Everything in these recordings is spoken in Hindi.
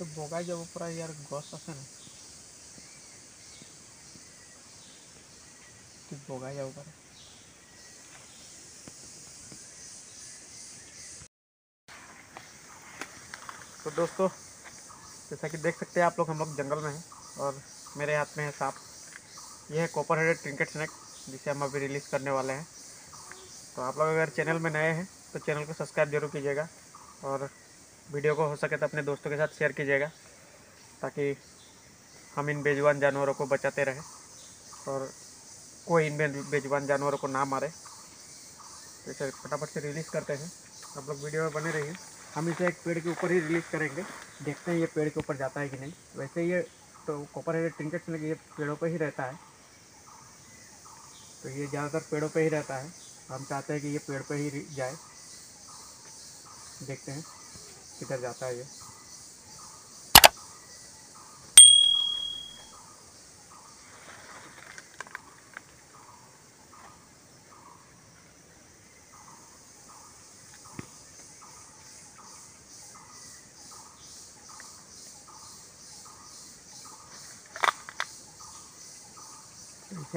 তো বগাই যাব পৰা ইয়াৰ গছ আছে নাই ঠিক বগাই যাব পাৰে तो दोस्तों जैसा कि देख सकते हैं आप लोग हम लोग जंगल में हैं और मेरे हाथ में है सांप ये है कॉपर हेडेड ट्रिंकेट स्नैक जिसे हम अभी रिलीज़ करने वाले हैं तो आप लोग अगर चैनल में नए हैं तो चैनल को सब्सक्राइब जरूर कीजिएगा और वीडियो को हो सके तो अपने दोस्तों के साथ शेयर कीजिएगा, ताकि हम इन बेजुबान जानवरों को बचाते रहें और कोई इन बे- बेजुबान जानवरों को ना मारे। तो इसे फटाफट से रिलीज़ करते हैं। आप लोग वीडियो में बने रहिए। हम इसे एक पेड़ के ऊपर ही रिलीज़ करेंगे। देखते हैं ये पेड़ के ऊपर जाता है कि नहीं। वैसे ये तो कॉपर हेडेड ट्रिंकेट स्नेक ये पेड़ों पे ही रहता है। तो ये ज़्यादातर पेड़ों पे ही रहता है। हम चाहते हैं कि ये पेड़ पे ही जाए। देखते हैं। किधर जाता है ये।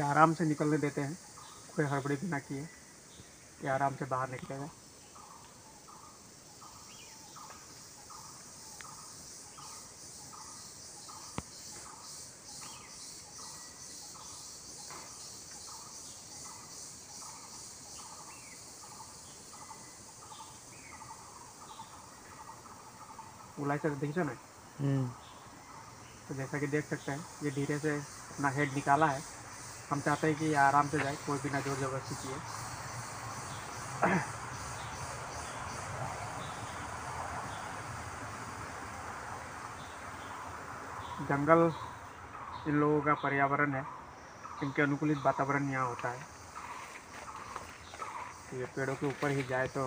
आराम से निकलने देते हैं। कोई हड़बड़ी बिना किए। ये आराम से बाहर निकलेगा उलाई से दिख ना? तो जैसा कि देख सकते हैं ये धीरे से अपना हेड निकाला है। हम चाहते हैं कि ये आराम से जाए कोई बिना ज़ोर ज़बरदस्ती किए। जंगल इन लोगों का पर्यावरण है। इनके अनुकूलित वातावरण यहाँ होता है। तो ये पेड़ों के ऊपर ही जाए तो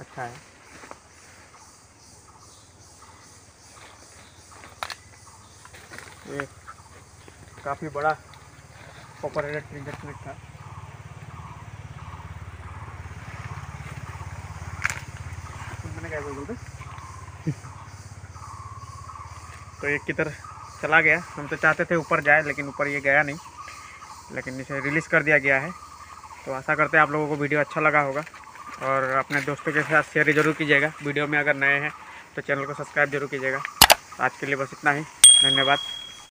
अच्छा है। ये काफ़ी बड़ा कॉपर हेडेड स्नेक था। मैंने क्या तो एक किधर चला गया। हम तो चाहते थे ऊपर जाए, लेकिन ऊपर ये गया नहीं। लेकिन इसे रिलीज़ कर दिया गया है। तो आशा करते हैं आप लोगों को वीडियो अच्छा लगा होगा। और अपने दोस्तों के साथ शेयर ज़रूर कीजिएगा। वीडियो में अगर नए हैं तो चैनल को सब्सक्राइब ज़रूर कीजिएगा। आज के लिए बस इतना ही। धन्यवाद।